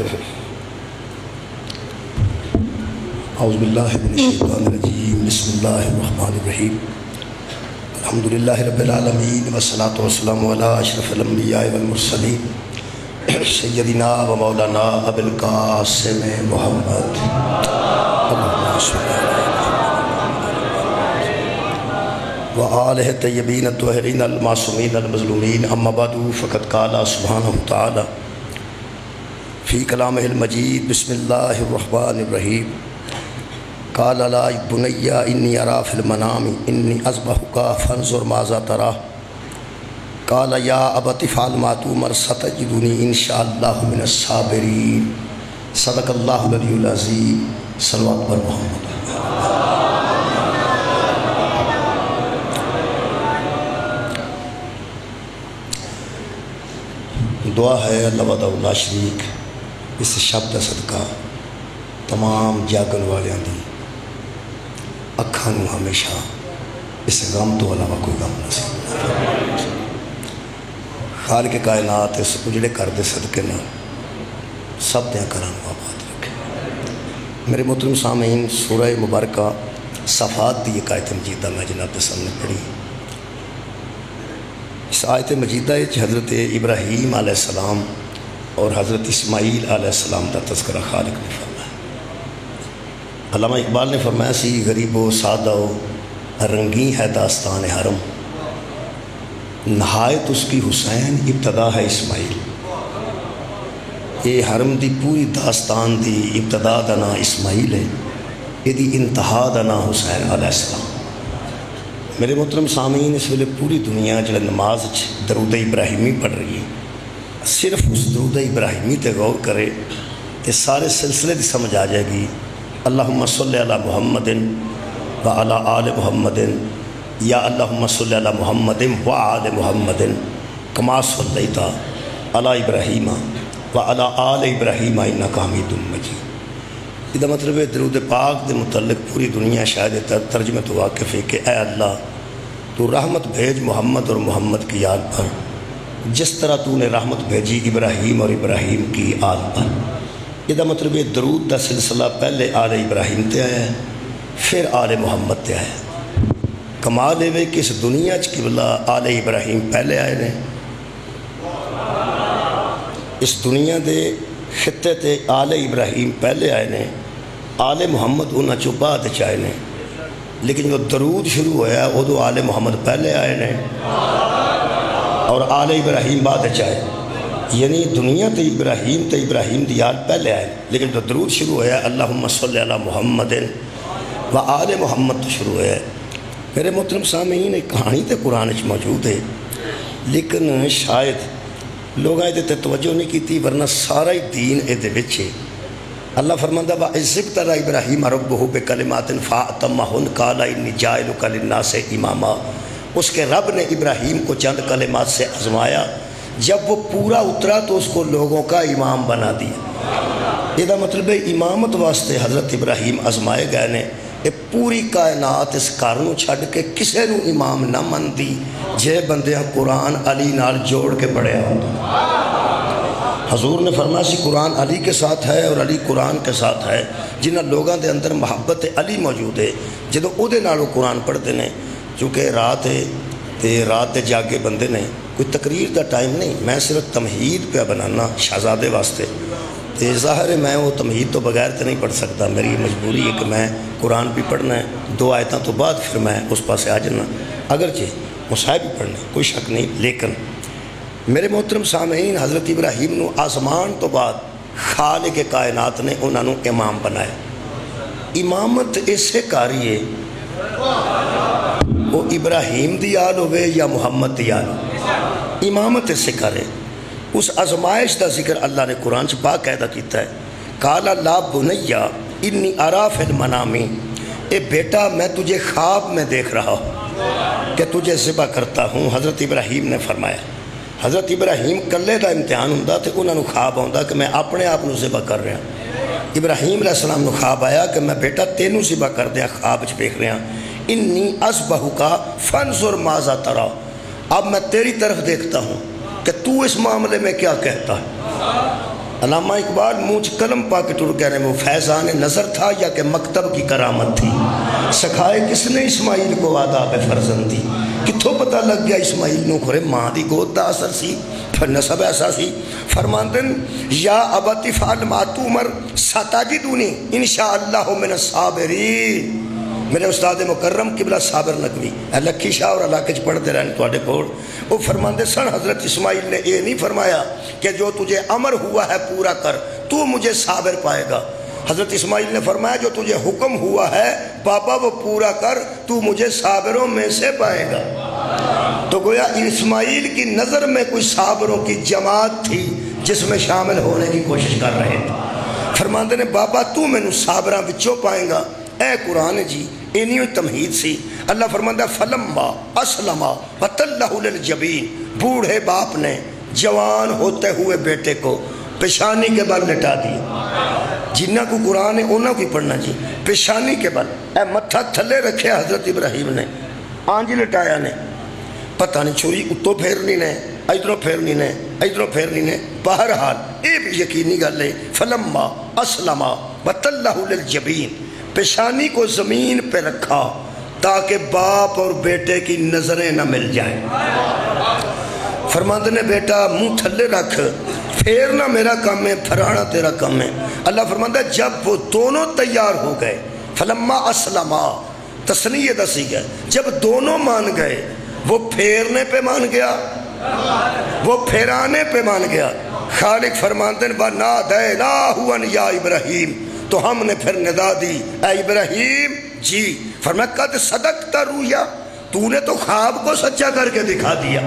اعوذ باللہ من الشیطان الرجیم بسم اللہ الرحمن الرحیم الحمدللہ رب العالمین والصلاة والسلام علی اشرف الانبیاء والمرسلین سیدنا و مولانا ابو القاسم محمد. اللہم صلی و آلہ طیبین الطہرین المعصومین المظلومین اما بعد، فقد قال سبحانہ تعالی فی کلامہ المجید بسم اللہ الرحمن الرحیم۔ قال لا بنی انی ارا فی المنام، انی ازبحک فانظر ماذا ترى قال یا ابت فعل ما تؤمر، ستجدنی انشاءاللہ من الصابرین۔ صدق اللہ العلی العظیم۔ صلوات پر محمد۔ دعا ہے اللہ وعدہ اللہ شریک۔ اس شب کا صدقہ تمام جاگن والوں دی اکھاں ہمیشہ اس غم تو علاوہ کوئی غم نصیب خالق کائنات اس اجڑے کر دے صدقے نہ سب دیا کرن آباد رکھے۔ میرے محترم سامعین، سورہ مبارکہ صفات دی ایک آیت مجیدہ میں جناب کے سامنے پڑھی۔ اس آیت مجیدہ جی حضرت ابراہیم علیہ السلام اور حضرت اسماعیل علیہ السلام کا تذکرہ خالق نے فرمایا۔ علامہ اقبال نے فرمایا، سی غریب و سادہ و رنگی ہے داستان حرم۔ نہایت اس کی حسین ابتدا ہے اسماعیل۔ یہ حرم دی پوری داستان دی ابتدا دا نا اسماعیل ہے، یہ دی انتہا دا نا حسین علیہ السلام۔ میرے محترم سامعین، اس ویلے پوری دنیا جڑا نماز درود ابراہیمی پڑھ رہی ہے۔ صرف اس درود ابراہیمی تے غور کرے تے سارے سلسلے دی سمجھ آ جائے گی۔ اللہم صلی علی محمد و علی آل محمد یا اللہم صلی علی محمد و آل محمد کما صلیتا علی ابراہیم و علی آل ابراہیم، انکا حمید مجید۔ یہ مطلب ہے درود پاک دے متعلق پوری دنیا شاید ترجمہ تو واقف ہے کہ اے اللہ تو رحمت بھیج محمد اور محمد کی یاد پر۔ جس طرح تو نے رحمت بھیجی ابراہیم اور ابراہیم کی آل پر۔ مطلب یہ مطلب ہے درود دا سلسلہ پہلے آل ابراہیم تے آیا ہے، پھر آل محمد تے آیا ہے۔ کمال ہے کہ اس دنیا چ قبلہ آل ابراہیم پہلے آئے نے۔ اس دنیا دے خطے تے آل ابراہیم پہلے آئے نے، آل محمد انہاں چو بعد چائے نے۔ لیکن جو درود شروع ہویا وہ دو آل محمد پہلے آئے نے۔ اور آل ابراہیم بعد چائے یعنی دنیا تے ابراہیم تے ابراہیم دی آل پہلے آئے، لیکن جو درود شروع ہویا، اللہم صلی علی محمد و آل محمد تو شروع ہویا۔ میرے محترم سامعین ایک کہانی تے قرآن چ موجود ہے، لیکن شاید لوگ آئے تے توجہ نہیں کی تھی ورنہ سارا ہی دین اے دے بچے اللہ فرماندہ با عزب ترہ ابراہیم ربہو بے کلمات فاعتمہن کالا انی جائلو للناس اماما۔ اس کے رب نے ابراہیم کو چند کلمات سے ازمایا جب وہ پورا اترا تو اس کو لوگوں کا امام بنا دیا۔ یہ مطلب ہے امامت واسطے حضرت ابراہیم ازمائے گئے نے یہ پوری کائنات اس کارنوں چھڑ کے کسے نو امام نہ من دی جے بندیاں قرآن علی نال جوڑ کے پڑھے حضور نے فرمایا سی قرآن علی کے ساتھ ہے اور علی قرآن کے ساتھ ہے۔ جنہ لوگاں دے اندر محبت علی موجود ہے جدو او دے نالو قرآن پڑھتے ہیں چونکہ رات ہے تے رات دے جاگے بندے نے کوئی تقریر دا ٹائم نہیں، میں صرف تمہید پہ بنانا شہزادے واسطے۔ تے ظاہر ہے میں وہ تمہید تو بغیر تے نہیں پڑھ سکتا، میری مجبوری ہے کہ میں قرآن بھی پڑھنا ہے، دو آیتاں تو بعد پھر میں اس پاسے آ جانا۔ اگرچہ مصاحب بھی پڑھنا کوئی شک نہیں، لیکن میرے محترم سامعین، حضرت ابراہیم نو آسمان تو بعد خالق کائنات نے انہوں نے امام بنایا۔ امامت اسے کاری ہے۔ وہ ابراہیم دی آل ہوئے یا محمد دی آل امامت اسے کرے۔ اس ازمائش دا ذکر اللہ نے قرآن سے پاک کیتا ہے۔ کالا لا بنیا انی عراف المنامی اے بیٹا، میں تجھے خواب میں دیکھ رہا ہوں کہ تجھے ذبح کرتا ہوں، حضرت ابراہیم نے فرمایا۔ حضرت ابراہیم کلے دا امتحان ہوں تے انہوں نے خواب ہوں کہ میں اپنے آپ نو ذبح کر رہا ہاں۔ ابراہیم علیہ السلام نے خواب آیا کہ میں بیٹا، تینوں ذبح کر دیا خواب چ دیکھ رہا ہاں۔ انی اسبہو کا فنظر مازا ترا۔ اب میں تیری طرف دیکھتا ہوں کہ تو اس معاملے میں کیا کہتا ہے۔ علامہ اقبال منہ قلم پا کے ٹر کہہ رہے وہ فیضان نظر تھا یا کہ مکتب کی کرامت تھی۔ سکھائے کس نے اسماعیل کو آداب فرزندی کتھوں پتہ لگ گیا اسماعیل نو کھرے ماں دی گود دا اثر سی، پھر نصب ایسا سی۔ فرماندن یا ابتی فعل ماتو مر ستاجی دونی، انشاءاللہ من الصابرین۔ میرے استاد مکرم قبلہ صابر نقوی لکھی شاہ اور علاقے پڑھتے رہنے تو آڈے کوڑ وہ فرماندے سن، حضرت اسماعیل نے یہ نہیں فرمایا کہ جو تجھے امر ہوا ہے پورا کر، تو مجھے صابر پائے گا۔ حضرت اسماعیل نے فرمایا، جو تجھے حکم ہوا ہے پاپا وہ پورا کر، تو مجھے صابروں میں سے پائے گا۔ تو گویا اسماعیل کی نظر میں کوئی صابروں کی جماعت تھی جس میں شامل ہونے کی کوشش کر رہے تھے۔ فرماندے نے، بابا تو میں نو صابرہ بچوں پائیں گا۔ اے قرآن جی انہی تمہید سی۔ اللہ فرماندہ فلما اسلما وطلہ للجبین بوڑھے باپ نے جوان ہوتے ہوئے بیٹے کو پیشانی کے بل لٹا دیا جنہ کو قرآن ہے انہوں کی پڑھنا جی۔ پیشانی کے بل۔ اے متھا تھلے رکھے حضرت ابراہیم نے۔ آنجی لٹایا نے۔ پتہ نہیں چھوئی اتو پھیرنی نے ادھروں پھیرنی نے ادھروں پھیرنی نے۔ بہرحال، اے بھی یقینی گل ہے، فلما اسلما وطلہ للجبین پیشانی کو زمین پہ رکھا تاکہ باپ اور بیٹے کی نظریں نہ مل جائیں۔ فرماند نے بیٹا منہ تھلے رکھ پھیرنا میرا کام ہے، پھرانا تیرا کام ہے۔ اللہ فرماند ہے جب وہ دونوں تیار ہو گئے، فلما اسلما، تسنیہ دسی گئے۔ جب دونوں مان گئے، وہ پھیرنے پہ مان گیا، وہ پھیرانے پہ مان گیا۔ خالق فرماندن با نا دے نا ہون یا ابراہیم۔ تو ہم نے پھر ندا دی، اے ابراہیم جی فرمایا، قد صدقتا رویا تو نے تو خواب کو سچا کر کے دکھا دیا۔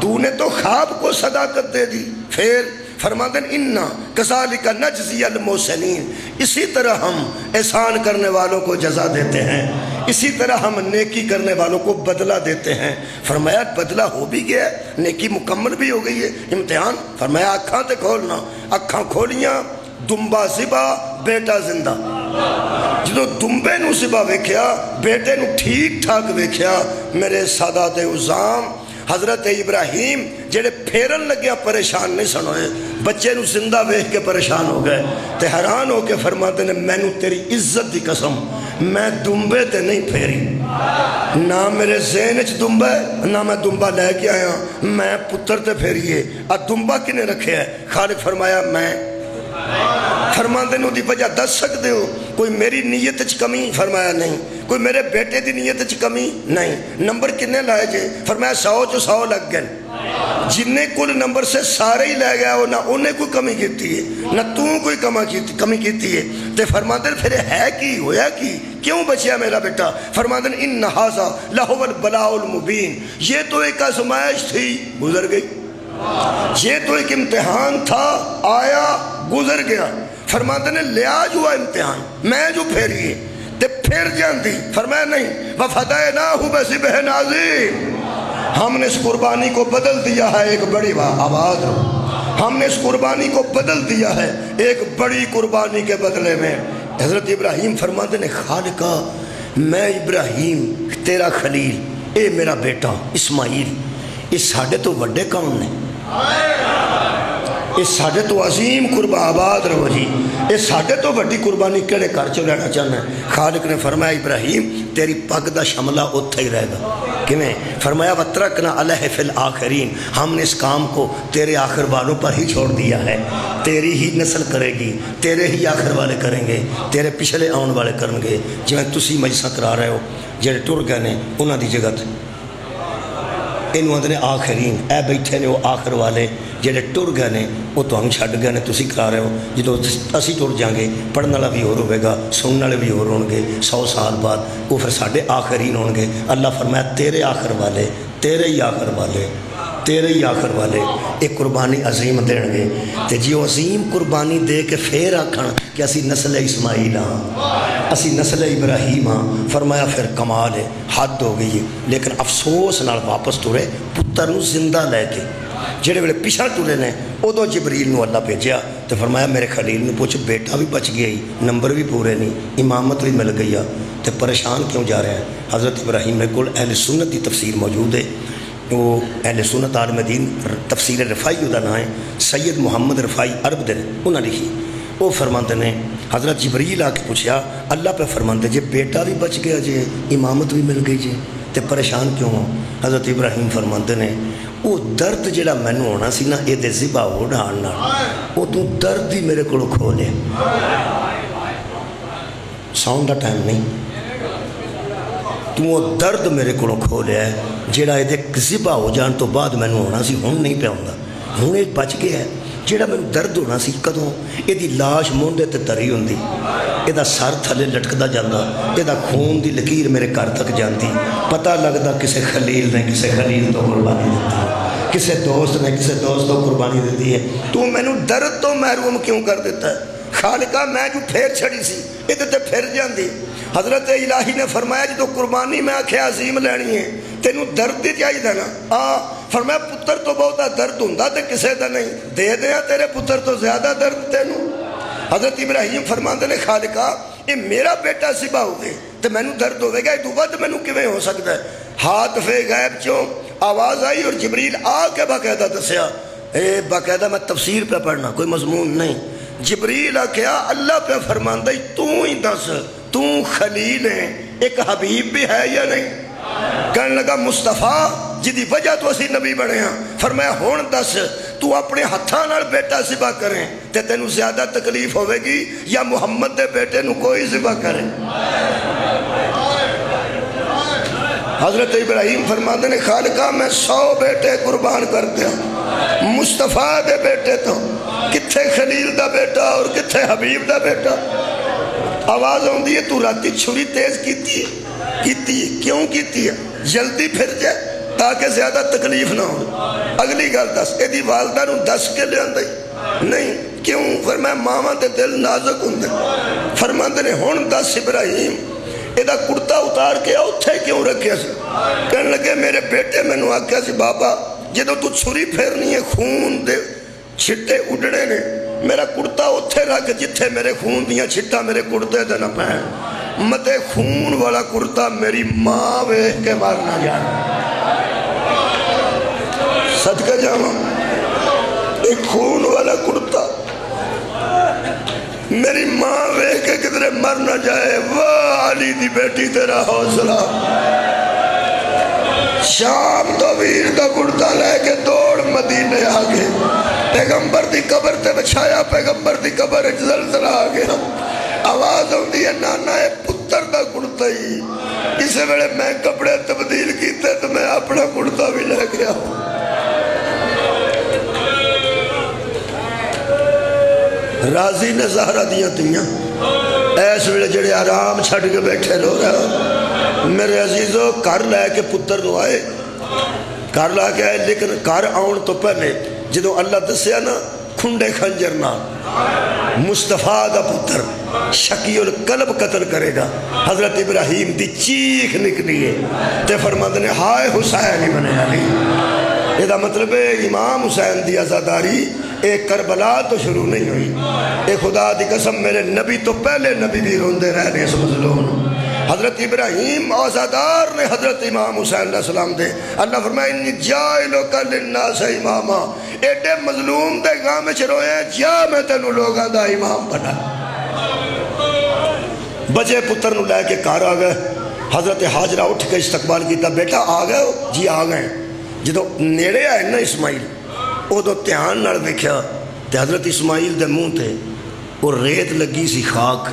تو نے تو خواب کو صداقت دے دی۔ پھر فرمادن انہا کسالک نجزی الموسنین اسی طرح ہم احسان کرنے والوں کو جزا دیتے ہیں۔ اسی طرح ہم نیکی کرنے والوں کو بدلہ دیتے ہیں۔ فرمایا، بدلہ ہو بھی گیا، نیکی مکمل بھی ہو گئی ہے۔ امتحان، فرمایا اکھاں تے کھولنا۔ اکھاں کھولیاں دمبا زبا بیٹا زندہ جدو دمبے نو زبا ویکھیا بیٹے نو ٹھیک ٹھاک ویکھیا میرے سادات عزام حضرت ابراہیم جڑے پھیرن لگیا پریشان نہیں سنوئے بچے نو زندہ ویکھ کے پریشان ہو گئے تے حیران ہو کے فرماتے نے میں نو تیری عزت دی قسم میں دمبے تے نہیں پھیری نہ میرے ذہن چ دمبے نہ میں دمبا لے کے آیا میں پتر تے پھیریے ا دمبا کنے رکھے ہے خالق فرمایا میں فرماندے نو دی وجہ دس سکتے ہو، کوئی میری نیت چ کمی؟ فرمایا نہیں۔ کوئی میرے بیٹے دی نیت چ کمی؟ نہیں۔ نمبر کنے لائے جے؟ فرمایا سو چو سو لگ گئے۔ جنہیں کل نمبر سے سارے ہی لے گیا ہو نہ انہیں کوئی کمی کیتی ہے، نہ تو کوئی کمی کیتی ہے۔ تے فرماندے پھر ہے کی؟ ہویا کی؟ کیوں بچیا میرا بیٹا؟ فرماندے ان نحازہ لہو البلاء المبین یہ تو ایک ازمائش تھی، گزر گئی۔ یہ تو ایک امتحان تھا، آیا گزر گیا۔ فرماتے نے، لیا جو امتحان، میں جو پھیریے تے پھر جان دی فرمایا، نہیں وَفَدَيْنَاهُ بَسِبْهِ نَعْزِيمِ ہم نے اس قربانی کو بدل دیا ہے، ایک بڑی آواز ہم نے اس قربانی کو بدل دیا ہے، ایک بڑی قربانی کے بدلے میں۔ حضرت ابراہیم فرماتے نے، خالقہ، میں ابراہیم، تیرا خلیل، اے میرا بیٹا، اسماعیل اس ساڑھے تو وڈے کون نے؟ اس ساڑھے تو عظیم قربہ آباد رہو جی۔ اس ساڑھے تو بڑی قربانی کڑے کر چو لینا چاہنا ہے؟ خالق نے فرمایا، ابراہیم، تیری پگ دا شملہ اتھا ہی رہے گا۔ کمیں فرمایا وَتْرَقْنَا عَلَيْهِ فِي الْآخِرِينَ۔ ہم نے اس کام کو تیرے آخر والوں پر ہی چھوڑ دیا ہے۔ تیری ہی نسل کرے گی، تیرے ہی آخر والے کریں گے، تیرے پچھلے آن والے کریں گے جو میں تسی مجھسا کرا رہے ہو، جڑے ٹر گئے نے، انہاں دی جگہ تھے انہوں نے آخرین اے بیٹھے نے وہ آخر والے جڑے ٹر گئے نے وہ تو ہم چھڑ گئے نے تسی کرا رہے ہو جدو اسی ٹر جائیں گے پڑھنے والا بھی اور ہوئے گا سننے والے بھی اور ہوں گے سو سال بعد وہ پھر ساڑھے آخرین ہوں گے اللہ فرمایا تیرے آخر والے تیرے ہی آخر والے تیرے ہی آخر والے ایک قربانی عظیم دین گے تے جی عظیم قربانی دے کے پھر آکھن کہ اسی نسل اسماعیل ہاں اسی نسل ابراہیم ہاں فرمایا پھر کمال ہے، حد ہو گئی ہے۔ لیکن افسوس نال واپس ٹورے پتر نو زندہ لے کے، جڑے بڑے پیچھا ٹورے نے، ادو جبریل نو اللہ بھیجیا۔ تو فرمایا میرے خلیل نے پوچھ، بیٹا بھی بچ گیا ہی، نمبر بھی پورے نہیں، امامت بھی مل گئی ہاں۔ تو پریشان کیوں جا رہے ہیں؟ حضرت ابراہیم نے کل اہل سنت کی تفسیر موجود ہے۔ وہ اہل سنت عالم دین تفسیر رفائی وہ نام ہے، سید محمد رفائی عرب دن انہیں لکھی۔ وہ فرماندے نے، حضرت جبریل آ کے پوچھا اللہ پہ فرماندے جے بیٹا بھی بچ گیا جے، امامت بھی مل گئی جے، تے پریشان کیوں ہو؟ حضرت ابراہیم فرماندے نے، وہ درد جڑا مینوں ہونا سی نا یہ ذبح ہو ڈھان وہ تو درد ہی میرے کو کھو لے۔ ساؤنڈ دا ٹائم نہیں۔ تو وہ درد میرے کو کھو لیا ہے جڑا یہ ذبح ہو جان تو بعد مینوں ہونا سی ہوں نہیں پہ ہوندا۔ ہوں یہ بچ گیا ہے۔ جڑا میں درد ہونا سی، کدوں؟ یہ لاش موندے تے تری ہوندی۔ یہ سر تھلے لٹکتا جانا یہ خون دی لکیر میرے گھر تک جاندی۔ پتہ لگتا کسے خلیل نے کسے خلیل تو قربانی دیتی ہے کسے دوست نے کسے دوست تو قربانی دیتی ہے۔ تو میں نے درد تو محروم کیوں کر دیتا ہے؟ خالقہ، میں جو پھیر چھڑی سی یہ تے پھر جاندی۔ حضرت الہی نے فرمایا جی تو قربانی میں آکھے عظیم لینی ہے۔ تینوں درد دی چاہی دینا آہ فرمایا پتر تو بہتا درد ہوں تے کسے دا نہیں۔ دے دیا تیرے پتر تو زیادہ درد تینوں۔ حضرت ابراہیم فرماندے نے، خالقہ یہ میرا بیٹا سبا ہوئے تو میں نے درد ہوئے گا یہ تو ود میں نے کیویں ہو سکتا ہے؟ ہاتھ فے غیب چوں؟ آواز آئی اور جبریل آ کے باقاعدہ دسیا۔ اے باقاعدہ، میں تفسیر پہ پڑھنا، کوئی مضمون نہیں۔ جبریل آ کیا اللہ پہ فرماندہ تو ہی دس تو خلیل ہے ایک حبیب بھی ہے یا نہیں؟ کہنے لگا، مصطفیٰ، جدی وجہ تو اسی نبی بڑھے ہیں۔ فرمایا، ہون دس، تو اپنے ہتھاں نال بیٹا زبا کریں تے تینوں زیادہ تکلیف ہوئے گی یا محمد دے بیٹے نو کوئی زبا کریں حضرت ابراہیم فرماتے نے، خالقہ، میں سو بیٹے قربان کر دیا۔ مصطفیٰ دے بیٹے تو، کتھے خلیل دا بیٹا اور کتھے حبیب دا بیٹا؟ آواز ہوں دی ہے، تو راتی چھوڑی تیز کیتی ہے کیتی ہے، کیوں کیتی ہے؟ جلدی پھر جائے تاکہ زیادہ تکلیف نہ ہو۔ اگلی گل دس، ایدی والدہ نو دس کے لے آن نہیں، کیوں؟ فرمایا ماما دے دل نازک ہوں دے فرماندے نے ہون دس ابراہیم ایدہ کرتا اتار کے اتھے کیوں رکھے سی؟ کہنے لگے، میرے بیٹے میں نو آکھیا سی، بابا جدو تو چھری پھیرنی ہے، خون دے چھٹے اڑڑے نے میرا کرتا اتھے رکھ جتھے میرے خون دیا چھٹا میرے کرتے دے نہ پہن۔ مدے خون والا کرتا میری ماں وے کے مارنا جانا صدقہ جاما ایک خون والا کرتا میری ماں وے کے کدرے مر نہ جائے۔ واہ علی دی بیٹی تیرا حوصلہ۔ شام تو ویر دا کرتا لے کے دوڑ مدینے آگے۔ پیغمبر دی قبر تے بچھایا، پیغمبر دی قبر اچھ زلزلہ آگیا آواز ہوں دی ہے، نانا ہے پتر دا کرتا ہی۔ کسے بڑے میں کپڑے تبدیل کیتے تو میں اپنا کرتا بھی لے گیا۔ ہوں راضی نے زہرہ دیا دیا ایس ویلے جڑے آرام چھڑ کے بیٹھے لو رہا میرے عزیزو کر لے کے پتر دو آئے۔ کر لے کے آئے، لیکن کر آن تو پہلے جدو اللہ دسیا نا، کھنڈے خنجر نا مصطفیٰ دا پتر شکی القلب قتل کرے گا۔ حضرت ابراہیم دی چیخ نکلی ہے۔ تے فرماد نے، ہائے حسین ہی علی۔ یہ دا مطلب ہے، امام حسین دی ازاداری ایک کربلا تو شروع نہیں ہوئی۔ اے خدا دی قسم، میرے نبی تو پہلے نبی بھی روندے رہنے اس مظلوم حضرت ابراہیم آزادار نے حضرت امام حسین علیہ السلام دے۔ اللہ فرمائے، انی جائلو کا لنناس اماما۔ ایڈے مظلوم دے گاہ میں چروئے ہیں جا میں تینو لوگا دا امام بنا بجے پتر نو لے کے کار آگئے حضرت حاجرہ اٹھ کے استقبال کیتا۔ بیٹا آگئے ہو؟ جی آگئے جدو نیڑے آئے نا اسماعیل او دو تیان نڑ دیکھا تے حضرت اسماعیل دے موں تے وہ ریت لگی سی خاک۔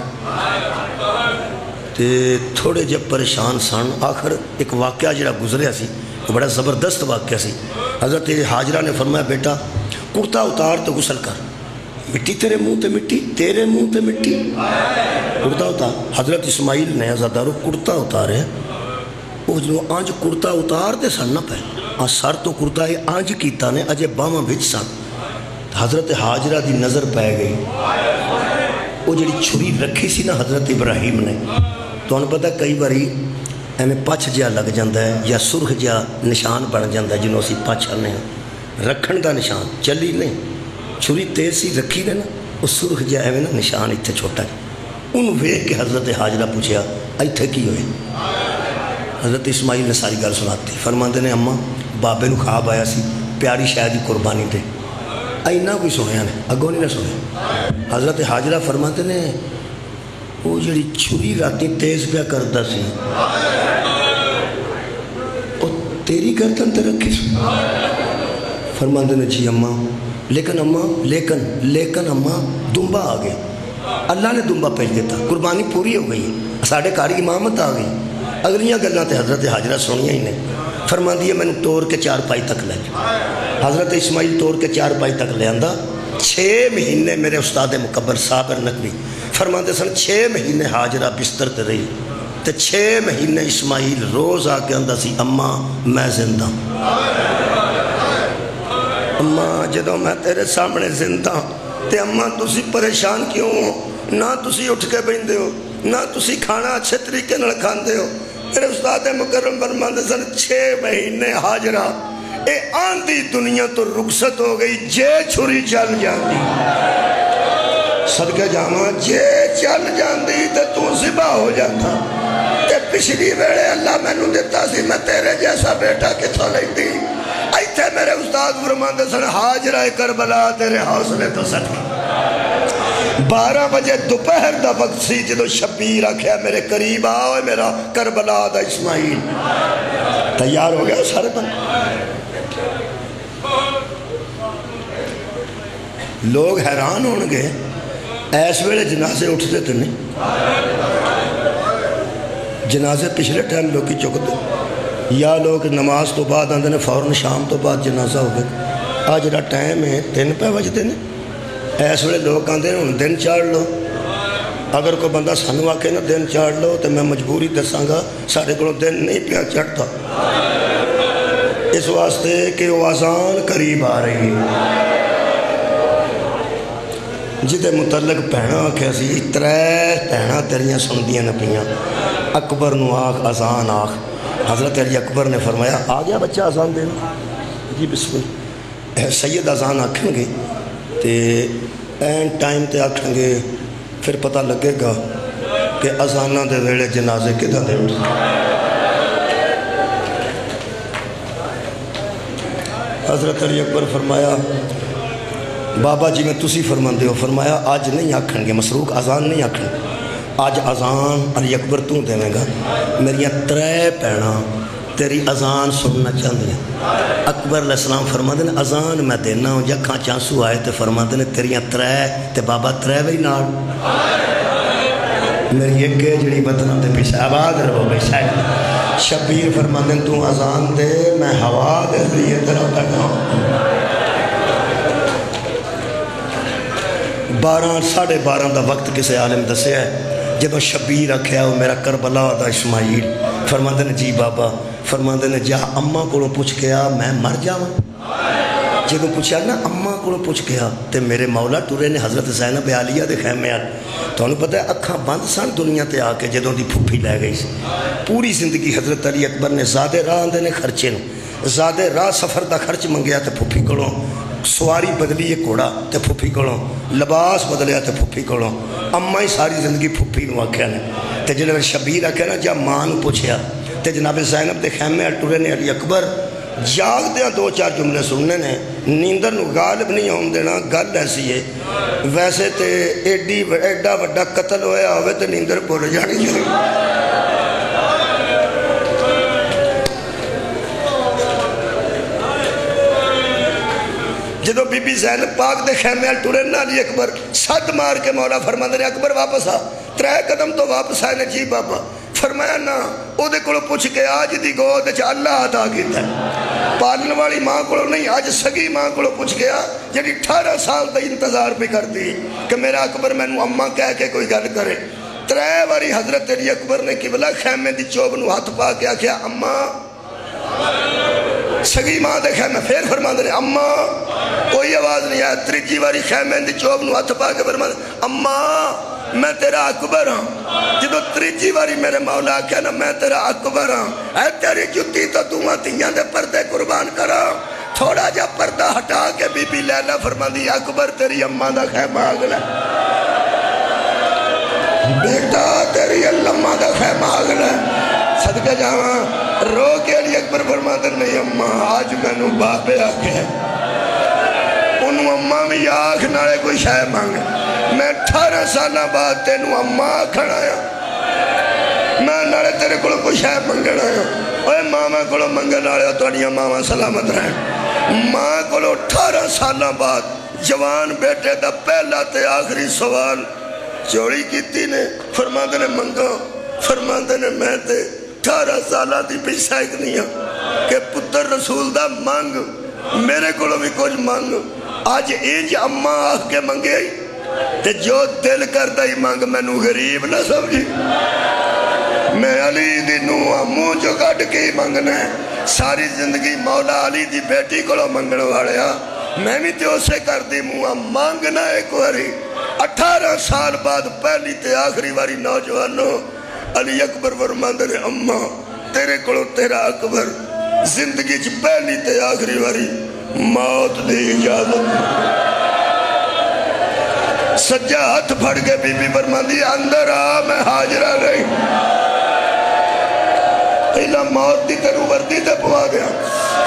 تے تھوڑے جب پریشان سن۔ آخر ایک واقعہ جڑا گزریا سی، وہ بڑا زبردست واقعہ سی۔ حضرت حاجرہ نے فرمایا، بیٹا، کرتا اتار تو غسل کر۔ مٹی تیرے منہ تے مٹی، تیرے منہ تے مٹی۔ کرتا اتار۔ حضرت اسماعیل نے ازادارو کرتا اتارے۔ وہ جو آنج کرتا اتار دے سن نہ پہ آن سر تو کرتا ہے، آنج کیتا نے، اجے باما بھج سن حضرت حاجرہ دی نظر پہ گئی۔ وہ جڑی چھری رکھی سی نا حضرت ابراہیم نے تو انہوں پتہ کئی باری ایمیں پچھ جا لگ جاندہ ہے یا سرخ جا نشان بڑھ جاندہ ہے جنہوں سی پچھ آنے ہیں رکھن دا نشان، چلی نہیں، چھری تیز سی رکھی نے نا وہ سرخ جا ایمیں نشان اتھے چھوٹا ہے۔ ان وے کے حضرت حاجرہ پوچھیا، ایتھے کی ہوئے؟ حضرت اسماعیل نے ساری گل سناتی، فرماندے نے، اماں، بابے نو خواب آیا سی، پیاری شاید قربانی تے۔ اینا کوئی سنیا نے، اگوں نہیں نہ سنیا۔ حضرت حاجرہ فرماتے نے وہ جڑی چھری راتی تیز پیا کرتا سی، وہ تیری گردن تے رکھی سی۔ فرماتے نے جی اماں، لیکن اماں، لیکن لیکن اماں دنبا آ گیا۔ اللہ نے دنبا پیش دیتا۔ قربانی پوری ہو گئی۔ ساڑھے کاری امامت آ گئی۔ اگلیاں گلنا تے حضرت حاجرہ سونیاں ہی نے۔ فرما دیئے میں نے توڑ کے چار پائی تک لے حضرت اسماعیل توڑ کے چار پائی تک لے آندہ چھ مہینے میرے استاد مکبر صابر نقوی فرما دے سن چھ مہینے حاجرہ بستر تے رہی۔ تے چھ مہینے اسماعیل روز آ کے اندہ سی، اماں، میں زندہ اماں جدو میں تیرے سامنے زندہ تے اماں، تسی پریشان کیوں ہو؟ نہ تسی اٹھ کے بیندے ہو، نہ تسی کھانا اچھے طریقے نہ کھاندے ہو۔ میرے استاد مکرم فرماندے سن چھ مہینے حاجرہ۔ اے آندھی دنیا تو رخصت ہو گئی، جے چھری چل جاندی۔ صدقہ جامعہ جے چل جاندی تے تو زبا ہو جاتا۔ تے پچھلی ویڑے اللہ میں نو دیتا سی، میں تیرے جیسا بیٹا کتھا لئی دی ایتھے میرے استاد فرماندے سن، حاجرہ کربلا تیرے حوصلے تو سٹھ۔ بارہ بجے دوپہر دا وقت سی، جدو شبیر آکھیا، میرے قریب آؤ میرا کربلا دا اسماعیل۔ تیار ہو گیا سارے بن لوگ حیران ہون گے۔ ایس ویلے جنازے اٹھتے تھے نہیں۔ جنازے پچھلے ٹائم لوگ کی چک دے یا لوگ نماز تو بعد آندھنے فوراں شام تو بعد جنازہ ہو گئے آج جڑا ٹائم ہے تین پہ وجدے نہیں۔ ایس ویلے لوگ آندھے ہیں دن چاڑ لو۔ اگر کوئی بندہ سنو آکے نا، دن چاڑ لو تو میں مجبوری دساں گا سارے کو دن نہیں پیا چڑھتا۔ اس واسطے کہ وہ آزان قریب آ رہی ہے۔ جدے متعلق پہنا آکھے سی ترے پہنا تیریاں سندیاں نپیاں اکبر نو آخ آزان آخ حضرت علی اکبر نے فرمایا آ گیا بچہ آزان دینا جی بسم اللہ سید آزان آکھیں گے تے این ٹائم تے آکھیں گے پھر پتہ لگے گا کہ ازانہ دے ویڑے جنازے کدھا دے اٹھ حضرت علی اکبر فرمایا بابا جی میں تسی فرمان دے ہو، فرمایا، آج نہیں آکھیں گے، مسروق ازان نہیں آکھیں آج ازان علی اکبر توں دے میں گا۔ میریاں ترے پیڑاں تیری ازان سننا چاہتے ہیں اکبر علیہ السلام فرما دے ازان میں دینا ہوں جکھاں چانسو آئے تے فرما دے تیریاں ترے تے بابا ترے بھی نار میری ایک جڑی بدنہ دے پیچھے آباد رہو بے شاید شبیر فرما دے تو ازان دے، میں ہوا دے لیے طرح تک ہوں بارہ ساڑھے بارہ دا وقت کسے عالم دسے ہے۔ جب شبیر رکھیا ہو میرا کربلا دا اسماعیل۔ فرما دے جی بابا فرما نے جی جا اممہ کو پوچھ گیا میں مر جاؤں جب پوچھا نا اممہ کو پوچھ گیا تے میرے مولا ٹورے نے حضرت زینب عالیہ دے خیمے آل۔ تو پتہ ہے، اکھاں بند سن دنیا تے آکے جدوں دی پھوپی لے گئی سی۔ پوری زندگی حضرت علی اکبر نے زیادہ راہ اندے نے خرچے نو زیادہ راہ سفر دا خرچ منگیا تے پھوپی کڑوں سواری بدلی ہے کوڑا تے پھوپی کڑوں لباس بدلیا تے پھوپی کڑوں اممہ ہی ساری زندگی پھوپی نو آکھیا نے۔ تے جنہوں شبیر آکھیا نا، جا مان پوچھیا۔ تے جناب زینب دے خیمے اٹورے نے علی اکبر۔ جاگ دیا ہاں دو چار جملے سننے نے۔ نیندر نو غالب نہیں ہوں دینا، گل ایسی ہے۔ ویسے تے ایڈی، ایڈا وڈا قتل ہویا ہوئے تے نیندر پور جانی چاہیے جدو بی بی زینب پاک دے خیمے اٹورے نا علی اکبر صد مار کے مولا فرما دے اکبر واپس آ۔ ترے قدم تو واپس آئے نے جی بابا۔ فرمایا نا او دے کلو پوچھ کے آج دی گو دے چا اللہ عطا کیتا ہے۔ پالن والی ماں کلو نہیں، آج سگی ماں کلو پوچھ گیا جنہی اٹھارہ سال دے انتظار پہ کر دی کہ میرا اکبر میں نو اممہ کہہ کے کوئی گل کرے۔ ترے واری حضرت علی اکبر نے قبلہ خیمے دی چوب نو ہاتھ پا کیا کیا اممہ سگی ماں دے خیمے پھر فرما دے اممہ کوئی آواز نہیں آیا۔ تریجی واری خیمے دی چوب نو ہاتھ پا کے فرما دے اممہ میں تیرا اکبر ہوں جدو تریجی واری میرے مولا کیا نا، میں تیرا اکبر ہوں اے تیری جتی تو دعا تیاں دے پردے قربان کرا تھوڑا جا پردہ ہٹا کے بی بی لیلہ فرما دی اکبر تیری اممہ دا خیمہ آگلے بیٹا، تیری اللہ دا خیمہ آگلے صدقہ جاواں، رو کے علی اکبر فرماتے نہیں اماں، آج میں نو باپے آکے انہوں اماں میں یا آکھ نارے کوئی شاہ مانگے۔ میں اٹھارہ سالہ بعد تینوں اماں کھڑا آیا۔ میں نارے تیرے کلو کوئی شاہ مانگنا آیا۔ اوہ ماما کلو منگنا آیا تو انہی ماما سلامت رہے ماں کلو اٹھارہ سالہ بعد جوان بیٹے دا پہلا تے آخری سوال چوڑی کیتی نے۔ فرماندے نے منگا فرماندے نے، میں تے اٹھارہ سالہ دی پیسہ ایک نہیں ہاں۔ کہ پتر رسول دا مانگ میرے کلو بھی کچھ مانگ آج انج اممہ آہ کے منگے۔ تے جو دل کردہ ہی مانگ میں نو غریب نہ سمجھی۔ میں علی دی نو امو جو کٹ کے ہی مانگنا ہے۔ ساری زندگی مولا علی دی بیٹی کلو منگنے والے ہاں۔ میں بھی تے اسے کر دی موہ مانگنا ایک واری۔ اٹھارہ سال بعد پہلی تے آخری واری نوجوانوں علی اکبر فرماندے نے، اماں، تیرے کلو تیرا اکبر زندگی چ پہلی تے آخری واری موت دی اجازت۔ سجا ہاتھ پھڑ کے بی بی فرماندی، اندر آ، میں حاجرہ ہاں نہیں۔ پہلا موت دی تیرو وردی تے پوا دیا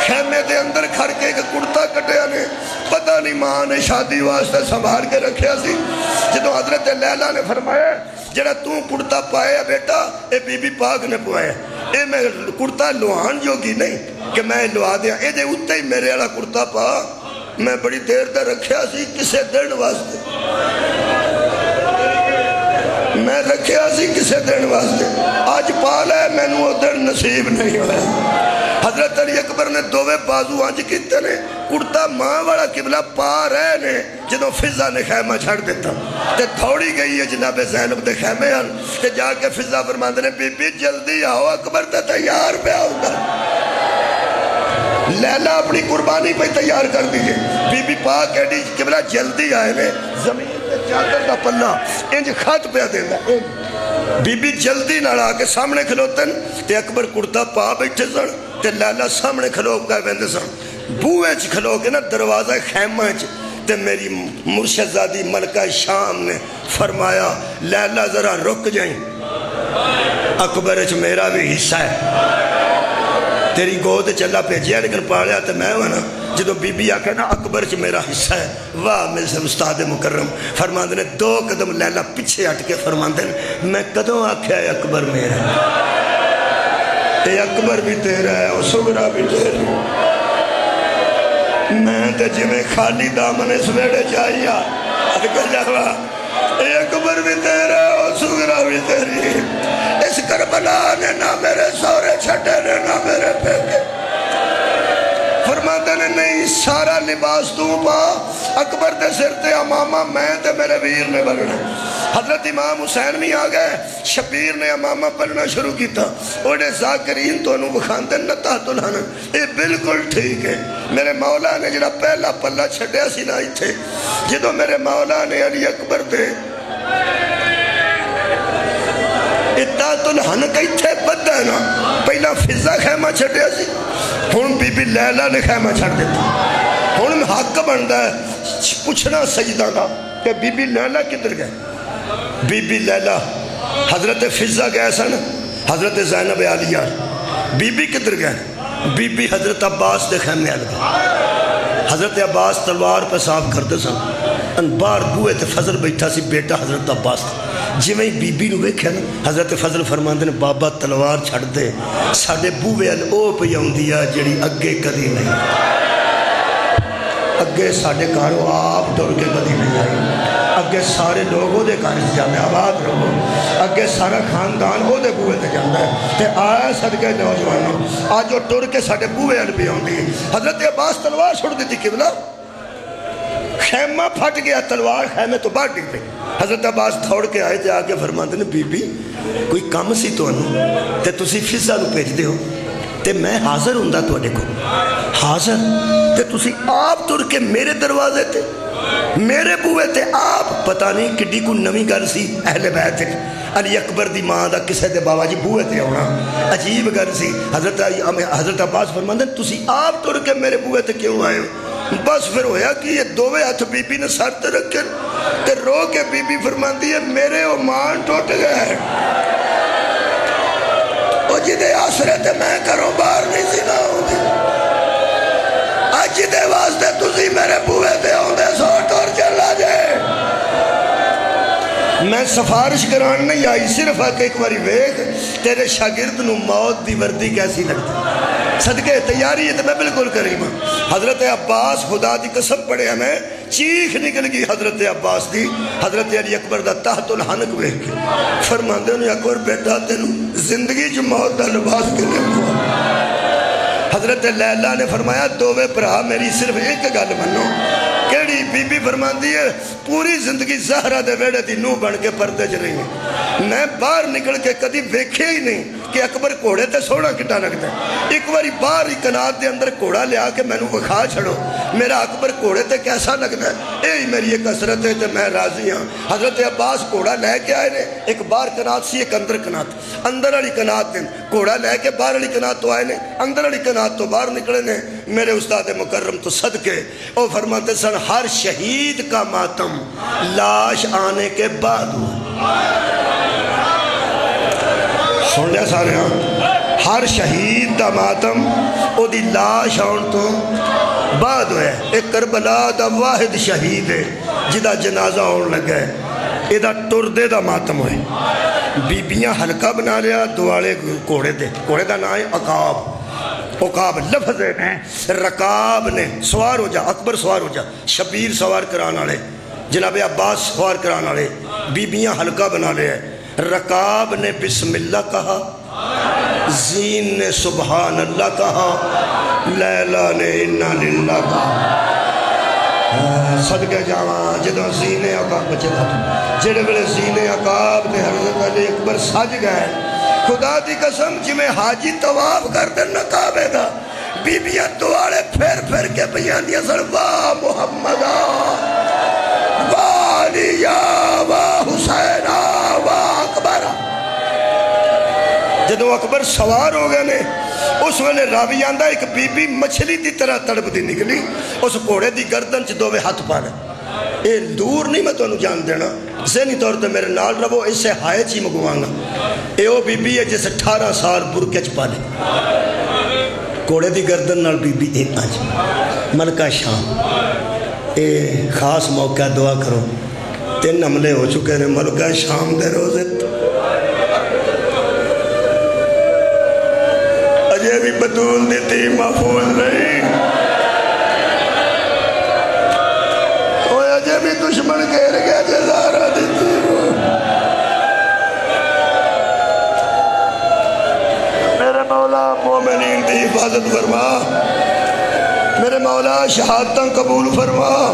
خیمے دے اندر کھڑ کے ایک کڑتا کٹیا نے، پتہ نہیں ماں نے شادی واسطے سنبھال کے رکھیا سی۔ جدو حضرت لیلہ نے فرمایا، جڑا توں کڑتا پائے بیٹا، اے بی بی پاک نے پوائے اے میں کڑتا لوہان جو کی نہیں، کہ میں لوہا دیا اے دے اتے ہی میرے والا کڑتا پا۔ میں بڑی دیر دے رکھیا سی، کسے دن واسطے۔ رکھیا سی کسے دن واسطے آج پالا ہے میں نو دن نصیب نہیں ہویا حضرت علی اکبر نے دووے بازو آنج کیتے نے کڑتا ماں والا قبلہ پا رہے نے جنہوں فضا نے خیمہ چھڑ دیتا تے تھوڑی گئی ہے جناب زینب دے خیمے آن تے جا کے فضا فرماندے نے بی بی جلدی آؤ اکبر تے تیار پہ آؤ گا لیلہ اپنی قربانی پہ تیار کر دیجیے بی بی پاک ایڈی قبلہ جلدی آئے نے زمین چادر دا پلہ انج خط پہ دینا بی بی جلدی نہ آ کے سامنے کھلوتے تے اکبر کڑتا پا بیٹھے سن تے لالا سامنے کھلو گئے ویندے سن بوئے چھ کھلو گئے نا دروازہ خیمہ چھ تے میری مرشدزادی ملکہ شام نے فرمایا لیلا ذرا رک جائیں اکبر چھ میرا بھی حصہ ہے تیری گود چلا پہ جیا لیکن پاڑیا تے میں ہوں نا جدو بی بی آکے نا، اکبر چھ میرا حصہ ہے۔ واہ، میرے سے استاد مکرم۔ فرماندے نے دو قدم لیلا پچھے اٹھ کے فرماندے نے، میں قدم آکھیا ہے اکبر میرا؟ تے اکبر بھی تیرا ہے، اور سگرہ بھی تیرا ہے۔ میں تے جی میں خالی دامن اس ویڑے چاہیا ادھکا جاوا اے اکبر بھی تیرا ہے، اور سگرہ بھی تیری۔ اس کربلا نے نہ میرے سورے چھٹے نے نہ میرے پیکے فرماتے نے نہیں، سارا لباس تو پا۔ اکبر دے سرتے امامہ، میں تے میرے ویر نے بلنے حضرت امام حسین بھی آگئے شبیر نے امامہ پڑھنا شروع کی تھا اوڑے زاکرین تو انہوں بخاندے نتا تلہانا اے بلکل ٹھیک ہے۔ میرے مولا نے جڑا پہلا پلہ چھڑیا سی نائی تھے جدو میرے مولا نے علی اکبر دے اتا تلہانا کئی تھے بدہ نا پہلا فضا خیمہ چھڑیا سی ہون بی بی لیلہ نے خیمہ چھڑ دیتا ہون حق بندہ ہے پوچھنا سجدہ کا کہ بی بی لیلہ کدھر گئے بی بی لیلہ حضرت فضہ گئے سن حضرت زینب علیہ بی بی کدھر گئے بی بی حضرت عباس دے خیمے آل گئے حضرت عباس تلوار پہ صاف کردے سن انبار بوئے تے فضل بیٹھا سی بیٹا حضرت عباس جی میں بی بی نو ویکھے نا حضرت فضل فرماندے نے، بابا تلوار چھڑ دے ساڑے بوئے ال او پہ یوں دیا جڑی اگے کدی نہیں۔ اگے ساڑے کارو آپ ڈر کے کدی نہیں آئی۔ اگے سارے لوگ وہ دے کارس آباد رہو۔ اگے سارا خاندان وہ دے بوئے تے جاندے تے آئے صدقے نوجوانوں، آج جو ٹور کے ساڑے بوئے ان بھی ہوندی حضرت عباس تلوار چھوڑ دیتی، قبلہ؟ خیمہ پھٹ گیا، تلوار خیمے تو بار ڈگ پہ حضرت عباس تھوڑ کے آئے تے آگے فرماندے نے، بی بی، کوئی کام سی تو انہوں، تے تسی فضا نو پیج دے ہو۔ تے میں حاضر ہوں دا تو اڈے کو حاضر؟ تے تسی آپ تر کے میرے دروازے تے، میرے بوئے تے، آپ پتہ نہیں کڈی کو نمی گل سی اہل بیت علی اکبر دی ماں دا کسے دے بابا جی بوئے تے ہونا عجیب گل سی۔ حضرت حضرت عباس فرماندے تسی آپ تر کے میرے بوئے تے کیوں آئے ہو؟ بس پھر ہویا کہ یہ دووے ہاتھ بی بی نے سر تے رکھے تے رو کے بی بی فرماندی ہے، میرے او مان ٹوٹ گئے ہیں او جدے آسرے تے میں کروں باہر نہیں سی نہ ہوں دی آج جدے واسطے تسی میرے بوئے دے ہوں دے سوٹ اور چلا جائے میں سفارش کران نہیں آئی، صرف آکے ایک باری ویک تیرے شاگرد نو موت دی وردی کیسی لگتی؟ صدقے تیاری ہے تو میں بالکل کریم ہوں۔ حضرت عباس خدا دی قسم پڑے ہمیں، چیخ نکل گئی حضرت عباس دی۔ حضرت علی اکبر دا تحت الحنک ویک کے فرمان دے انہوں اکبر بیٹا، تینو زندگی جو موت دا لباس کے لیے ہوا حضرت لیلہ نے فرمایا، دووے پرہا میری صرف ایک گل منو۔ کیڑی بی بی فرمان دیئے پوری زندگی زہرہ دے ویڑے دی نو بن کے پردے جا رہی ہیں میں باہر نکل کے کدی ویکھے ہی نہیں۔ کہ اکبر کوڑے تے سوڑا کٹا رکھ دے ایک باری باہر ہی کنات دے اندر کوڑا لیا کے میں نو چھڑو میرا اکبر کوڑے تے کیسا لگ دے اے ہی میری ایک حسرت ہے تے میں راضی ہاں حضرت عباس کوڑا لے کے آئے نے ایک باہر کنات سی ایک اندر کنات اندر علی کنات دیں کوڑا لے کے باہر علی کنات تو آئے نے اندر علی کنات تو باہر نکلے نے میرے استاد مکرم تو صدقے او فرماتے سن ہر شہید کا ماتم لاش آنے کے بعد سن لیا سارے ہاں ہر شہید دا ماتم او دی لاش آن تو بعد ہوئے ایک کربلا دا واحد شہید ہے جدا جنازہ آن لگا ہے ایدہ ٹردے دا ماتم ہوئے بیبیاں حلقہ بنا لیا دوالے کوڑے دے کوڑے دا نام ہے اقاب اقاب لفظ ہے رکاب نے سوار ہو جا اکبر سوار ہو جا شبیر سوار کرانا لے جناب عباس سوار کرانا لے بیبیاں حلقہ بنا لے رکاب نے بسم اللہ کہا، زین نے سبحان اللہ کہا، لیلہ نے انہا للہ کہا۔ صدقہ جاوان جدو زینے عقاب بچے تھا۔ جڑے بلے زینے عقاب نے حضرت علی اکبر سج گئے، خدا دی قسم جی میں حاجی تواف کر دے نقابے دا بی بیاں دوارے پھر پھر کے بیان دیا، سر، واہ محمدہ واہ علیہ واہ حسینہ واہ اکبرہ جدو اکبر سوار ہو گئے نے، اس ویلے راوی آندہ ایک بی بی مچھلی دی طرح تڑپ دی نکلی، اس کوڑے دی گردن چھ دووے ہاتھ پانے اے دور نہیں میں تو انہوں جان دینا، ذہنی طور تے میرے نال رہو اس سے ہائے چی مگوانگا اے او بی بی ہے جیسے اٹھارہ سال برکے چھ پالے۔ کوڑے دی گردن نال بی بی ایک آج ملکہ شام۔ اے خاص موقع دعا کرو۔ تین حملے ہو چکے ہیں ملکہ شام دے روزے۔ اجے بھی بدول دیتی محفوظ نہیں۔ اوہ، اجے بھی دشمن گھر گیا جے جزارہ دیتی۔ میرے مولا، مومنین دی حفاظت فرما۔ میرے مولا، شہادتاں قبول فرما۔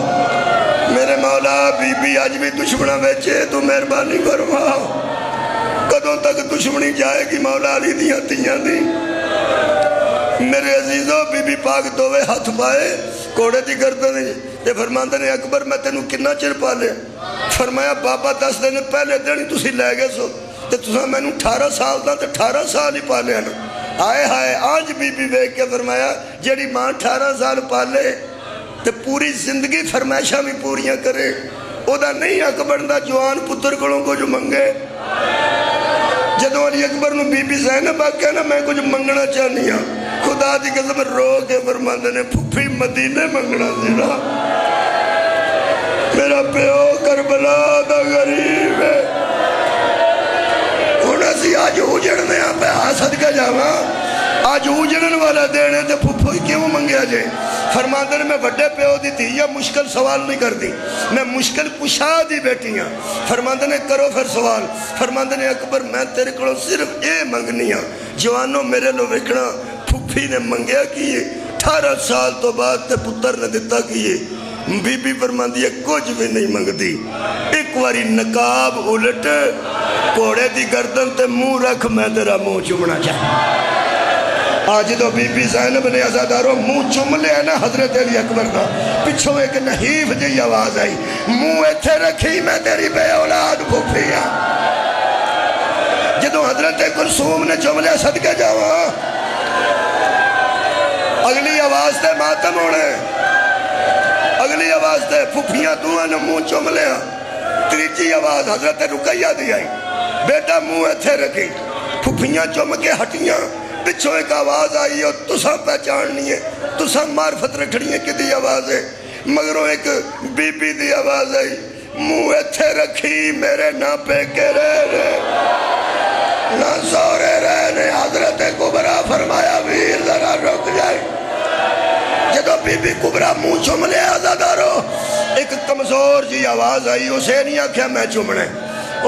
میرے مولا بی بی آج بھی دشمنہ بیچے تو مہربانی فرما۔ کدوں تک دشمنی جائے گی مولا علی دیاں تیاں دی؟ میرے عزیزوں بی بی پاک دووے ہاتھ پائے کوڑے دی گردن تے فرماندے نے، اکبر، میں تینوں کنا چر پالے فرمایا، بابا، دس دن پہلے دن تسی لے گئے سو۔ تے تسا میں نوں اٹھارہ سال دا تے اٹھارہ سال ہی پالے ہیں آئے ہائے، آج بی بی بیک کے فرمایا، جیڑی ماں اٹھارہ سال پالے، تے پوری زندگی فرمائشہ بھی پوریاں کرے۔ او دا نہیں اکبر دا جوان پتر کڑوں کو جو منگے۔ جدو علی اکبر نو بی بی زینب آکے نا میں کچھ منگنا چاہنی ہاں۔ خدا دی قسم رو کے فرماندے نے پھپھی مدینے منگنا دینا میرا پیو کربلا دا غریب ہے۔ انہاں سی آج اجڑنے ہاں پہ حسد کا جاواں۔ آج اجڑن والا دینے تے پھپھو کیوں منگیا جائے فرماندے نے، میں بڑے پیو دی تھی یا مشکل سوال نہیں کر دی میں مشکل کشا دی بیٹی ہاں۔ فرماندے نے، کرو پھر سوال۔ فرماندے نے، اکبر، میں تیرے کلو صرف اے منگنی ہاں۔ جوانوں میرے لو وکھنا پھپھی نے منگیا کیے اٹھارہ سال تو بعد تے پتر نے دیتا کیے بی بی فرماندی ہے، کچھ بھی نہیں منگ دی ایک واری نقاب الٹ کوڑے دی گردن تے منہ رکھ، میں تیرا منہ چمنا چاہتا آج تو بی بی زینب نے ازاداروں منہ چم لیا نا، حضرت علی اکبر کا پچھو ایک نحیف جی آواز آئی، منہ ایتھے رکھی، میں تیری بے اولاد بھوپیا ہاں۔ جدو حضرت کلسوم نے چم لیا، صدقہ جاوا اگلی آواز تے ماتم ہونے اگلی آواز تے پھوپیاں دعا نے منہ چم لیا۔ تریجی آواز حضرت رکیہ دی آئی۔ بیٹا منہ ایتھے رکھی۔ پھپھیاں چم کے ہٹیاں۔ پچھو ایک آواز آئی اور تسا پہچاننی ہے۔ تسا معرفت رکھنی ہے کدی آواز ہے۔ مگروں ایک بی بی دی آواز آئی۔ منہ ایتھے رکھی، میرے نہ پہ کے رہ رہے نہ سورے رہنے حضرت کبرا فرمایا، ویر ذرا رک جائے۔ جدو بی بی کبرا منہ چم لے آزادارو ایک کمزور جی آواز آئی، اسے نہیں آکھیا میں چمنے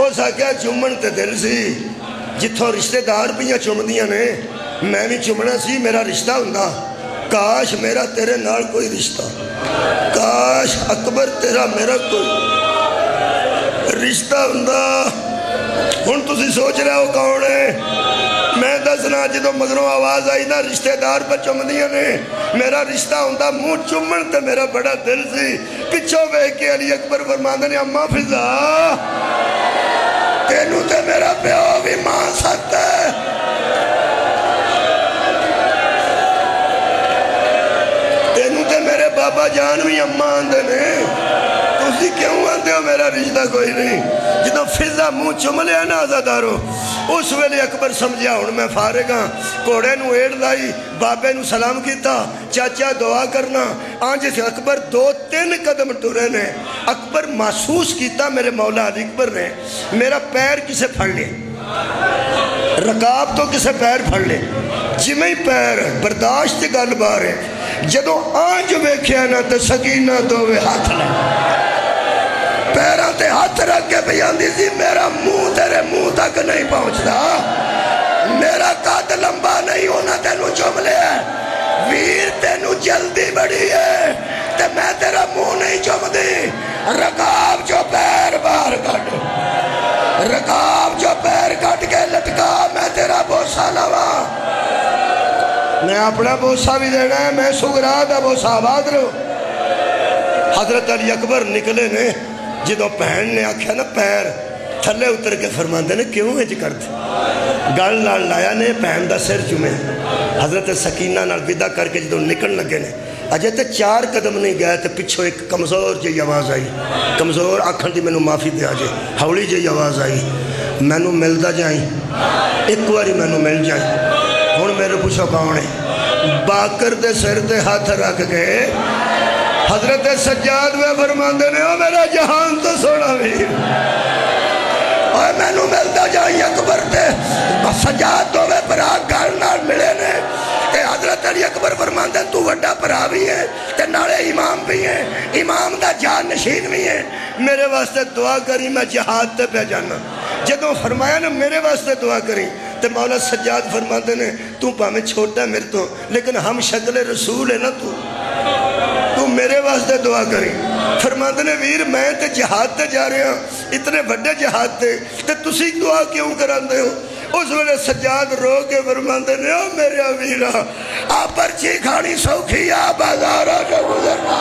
اس آکھیا چمن تے دل سی۔ جتھوں رشتہ دار پیاں چم دیا نے، میں بھی چمنا سی، میرا رشتہ ہوں کاش میرا تیرے نال کوئی رشتہ۔ کاش اکبر تیرا میرا کوئی رشتہ ہوں ہن تسی سوچ رہے ہو کون ہے؟ میں دسنا جدو مگروں آواز آئی نا رشتہ دار پر چم دیا نے میرا رشتہ ہوں منہ چمن تے میرا بڑا دل سی پچھو بے کے علی اکبر فرماندے نے اماں فضا تینوں تے میرا پیو بھی مان سکتا ہے بابا جان بھی اممہ آندے نے تسی کیوں آندے ہو میرا رشتہ کوئی نہیں جدو فضا موں چملے ہیں نازدارو اس ویلے اکبر سمجھا ہوں میں فارگاں کوڑے نو ایڈ لائی، بابے نو سلام کیتا۔ چاچا دعا کرنا۔ آنج سے اکبر دو تین قدم ٹورے نے۔ اکبر محسوس کیتا میرے مولا علی اکبر نے۔ میرا پیر کسے پھڑ لے۔ رکاب تو کسے پیر پھڑ لے۔ جمعی پیر برداشت گل بارے جدو آنج ویکھیا نا تے سکینہ دووے ہاتھ لے۔ پیران تے ہاتھ رکھ کے بیان دیزی میرا منہ تیرے منہ تک نہیں پہنچتا۔ میرا قد لمبا نہیں ہونا تینو چملے ہے۔ ویر تینو جلدی بڑی ہے تے میں تیرا منہ نہیں چم دی رکاب جو پیر بار کٹ۔ رکاب جو پیر کٹ کے لٹکا، میں تیرا بوسا لوا میں اپنا بوسا بھی دینا ہے، میں سگرا دا بوسا آباد رہو حضرت علی اکبر نکلے نے۔ جدو پہن نے آکھیا نا پیر، تھلے اتر کے فرماندے نے کیوں ہے جی کرتے؟ گل لال لایا نے، پہن دا سر چمے حضرت سکینہ نال ودا کر کے جدو نکل لگے نے۔ اجے تے چار قدم نہیں گئے تے پچھو ایک کمزور جی آواز آئی۔ کمزور آکھن دی میں معافی دیا جے۔ ہولی جی آواز آئی۔ میں نو مل دا جائیں۔ ایک واری میں نو مل جائیں۔ ہون میرے پوچھو کون ہے؟ باکر دے سر دے ہاتھ رکھ گئے حضرت سجاد میں فرمان دینے ہو میرا جہان تو سوڑا بھی۔ اور میں نو ملتا جائیں اکبر دے سجاد تو میں برا گھر ملے نے۔ کہ حضرت علی اکبر فرمان دے تو وڈا پرا بھی ہے، تے نالے امام بھی ہے امام دا جان نشین بھی ہے میرے واسطے دعا کری، میں جہاد تے پہ جانا۔ جدو فرمایا نا، میرے واسطے دعا کری، تے مولا سجاد فرماتے نے، تو پامیں چھوٹا ہے میرے تو، لیکن ہم شکل رسول ہے نا تو تو۔ میرے واسطے دعا کریں۔ فرماتے نے، ویر، میں تے جہاد تے جا رہے ہیں اتنے بڑے جہاد تے۔ تے تسی دعا کیوں کران دے ہو؟ اس وقت سجاد رو کے فرماتے نے او میرے ویرہ آپ پرچی کھانی سوکھی آپ بازارہ جو گزرنا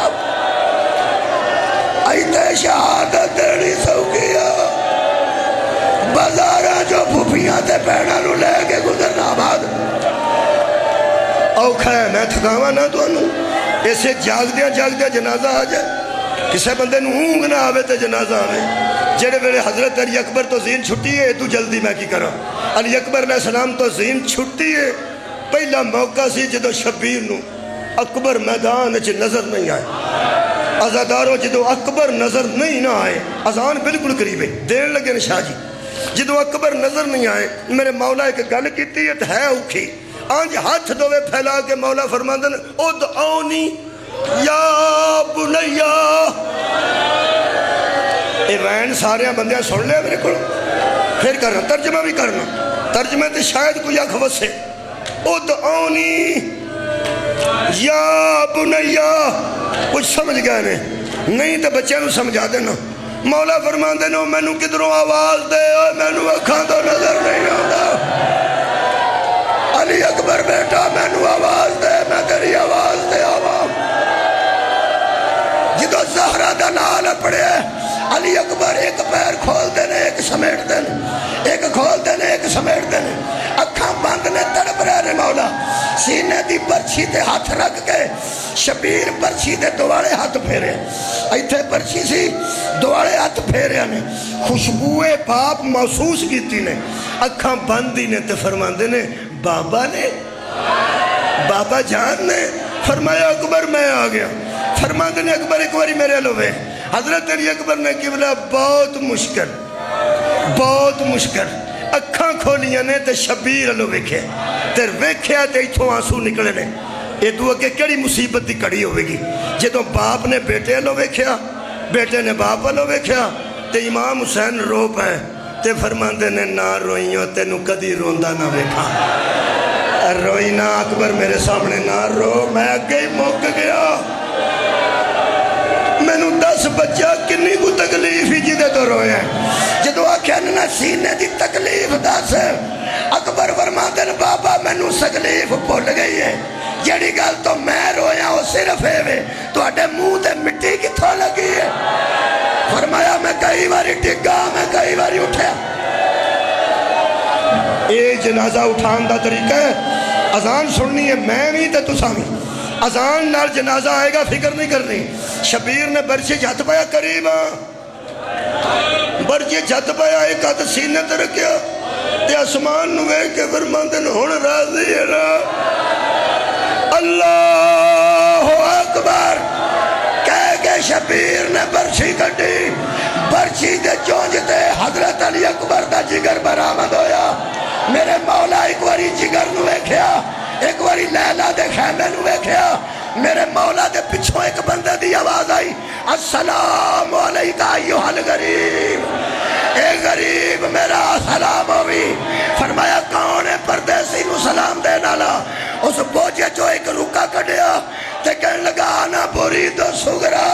ایتے شہادت دینی سوکھی آپ بازارہ جو پھوپیاں تے پیڑا نو لے کے گزرنا آباد اوکھا ہے، میں تھکاوا نہ تو انو ایسے جاگ دیا جاگ دیا جنازہ آ جائے۔ کسے بندے نو نہ آوے تے جنازہ آوے۔ جڑے میرے حضرت علی اکبر تو زین چھٹی ہے، تو جلدی میں کی کرا علی اکبر علیہ السلام تو زین چھٹی ہے۔ پہلا موقع سی جدو شبیر نو اکبر میدان اچھ نظر نہیں آئے۔ ازاداروں جدو اکبر نظر نہیں نہ آئے ازان بالکل قریب ہے۔ دیر لگے نشاہ جی جدو اکبر نظر نہیں آئے، میرے مولا ایک گل کیتی ہے اوکھی۔ آنج ہاتھ دوے پھیلا کے مولا فرماندن ادعونی یا بنیا۔ اے وین سارے بندیاں سن لیا میرے کو پھر کرنا ترجمہ بھی کرنا۔ ترجمہ تے شاید کوئی اکھ وسے۔ ادعونی یا بنیا۔ کچھ سمجھ گئے نہیں نہیں تو بچے نو سمجھا دینا۔ مولا فرمان دے نو میں نو کدروں آواز دے میں نو اکھاں تو نظر نہیں آتا بیٹا میں نو آواز دے، میں تیری آواز دے آواز جدو زہرہ دا نال پڑے علی اکبر ایک پیر کھول دینے ایک سمیٹ دینے ایک کھول دینے ایک سمیٹ دینے اکھاں بند نے، تڑپ رہے مولا۔ سینے دی پرچھی تے ہاتھ رکھ کے شبیر پرچی دے دوارے ہاتھ پھیرے۔ ایتھے پرچی سی دوارے ہاتھ پھیرے نے۔ خوشبوئے باپ محسوس کیتی نے۔ اکھاں بندی نے تے فرماندے نے، بابا نے بابا جان نے فرمایا، اکبر میں آ گیا۔ فرماندے نے، اکبر ایک باری میرے لوے حضرت علی اکبر نے قبلہ بہت مشکل بہت مشکل۔ اکھاں کھولیاں نے تے شبیر لو ویکھے۔ تیر ویکھیا تے ایتھوں آنسو نکلے نے۔ یہ دعا کہ کڑی مصیبت دی کڑی ہوئے گی جدوں باپ نے بیٹے لو ویکھیا، بیٹے نے باپ لو ویکھیا، تے امام حسین رو پائے تے فرماندے نے، نہ روئیوں تے کدی روندہ نہ ویکھا۔ روئی نہ اکبر میرے سامنے نہ رو، میں اگے ہی موک گیا۔ میں نو دس بچہ کنی کو تکلیف ہی جدے تو روئے ہیں جدو آکھیں نا سینے دی تکلیف دس۔ ہے اکبر فرماندن، بابا میں نو تکلیف پھول گئی ہے۔ جڑی گل تو میں رویا ہوں صرف ہے وے تو اٹھے موہ دے مٹی کی تھو لگی ہے؟ فرمایا، میں کئی باری ٹگا میں کئی باری اٹھیا۔ اے جنازہ اٹھان دا طریقہ ہے۔ ازان سننی ہے، میں بھی تے تو سامی ازان نال جنازہ آئے گا، فکر نہیں کرنی۔ شبیر نے برچے جھت پایا قریبا برچے جھت پایا، ایک ہاتھ سینے تے رکھیا۔ تے اسمان نوے کے فرماندن ہون راضی ہے نا۔ اللہ اکبر۔ کہہ کے شبیر نے برچی کٹی برچی دے چونجتے حضرت علی اکبر دا جگر برآمد ہویا۔ میرے مولا ایک واری جگر نوے کھیا ایک واری لیلہ دے خیمے نوے کھیا میرے مولا دے پچھو ایک بندے دی آواز آئی، السلام علیکہ ایوہ الگریب اے غریب، میرا سلام ہوئی فرمایا، کون ہے پردیسی نو سلام دے نالا اس بوجھے جو ایک رکا کڑیا تے کہن لگا آنا بوری دو سگرا۔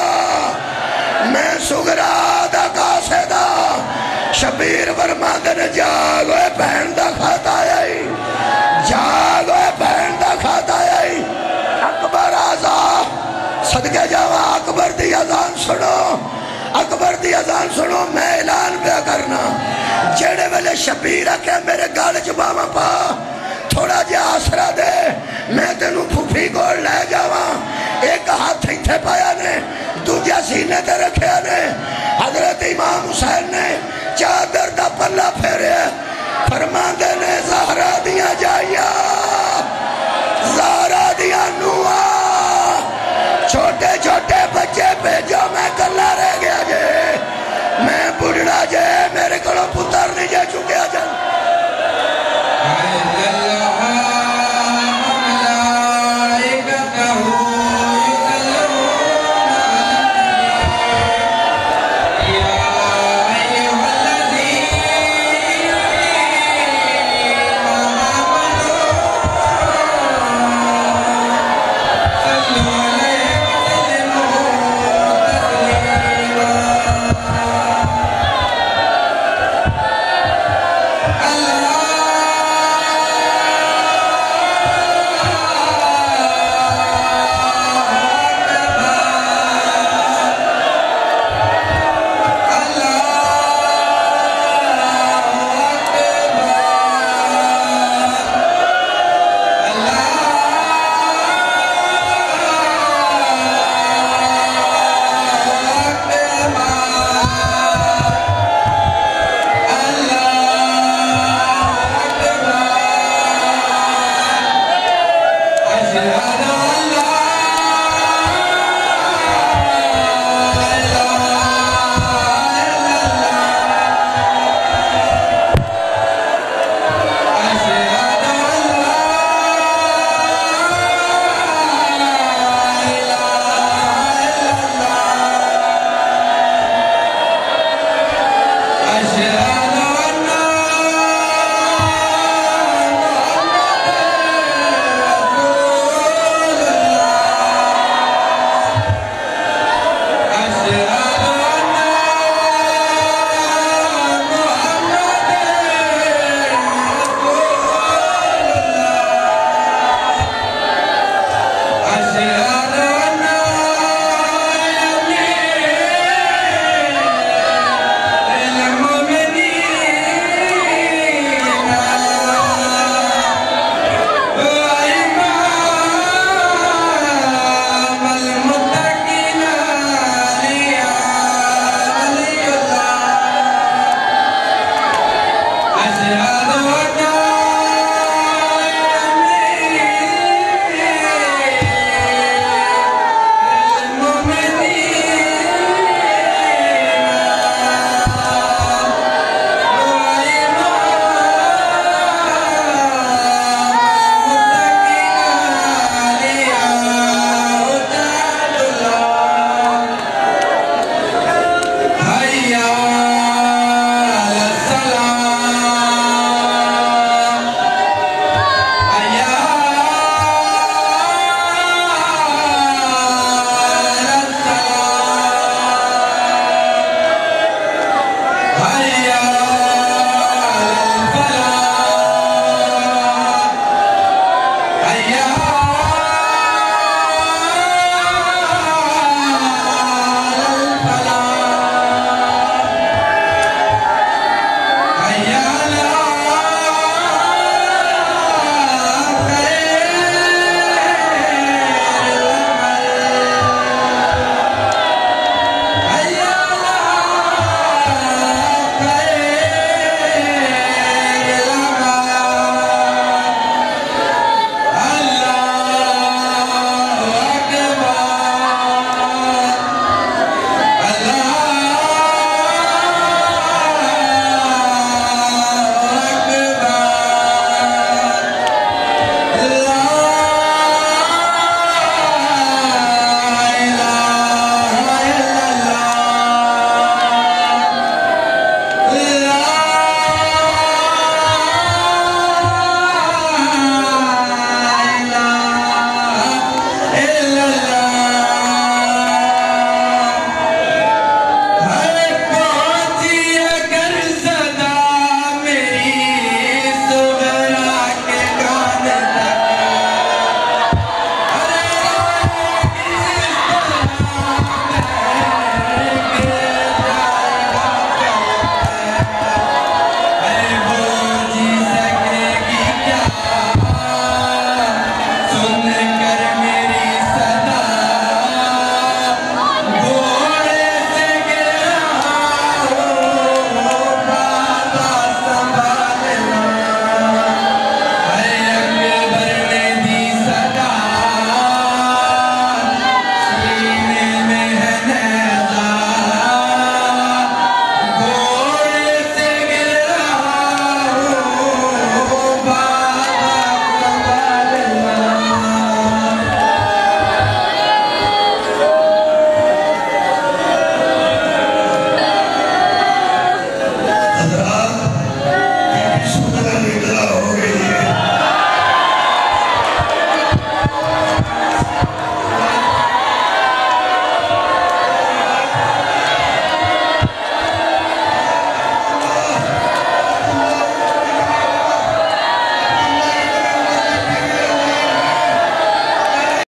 میں سگرا دا پاسے دا شبیر ورماندن جاگوے بہن دا کھاتا آئی جاگوے بہن دا کھاتا آئی اکبر آزا صدقے جاوہ اکبر دی ازان سنو اکبر دی اذان سنو، میں اعلان پہ کرنا۔ جیڑے ویلے شبیر کے میرے گال چ باواں پا۔ تھوڑا جا آسرا دے، میں تینو پھوپی گوڑ لے جاواں۔ ایک ہاتھ ہی تھے پایا نے، دوجا سینے تے رکھے نے۔ حضرت امام حسین نے چادر دا پلہ پھیریا۔ فرماندے نے زہرہ دیا جائیا زہرہ دیا نوہ چھوٹے چھوٹے بچے بھیجا